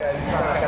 Yeah,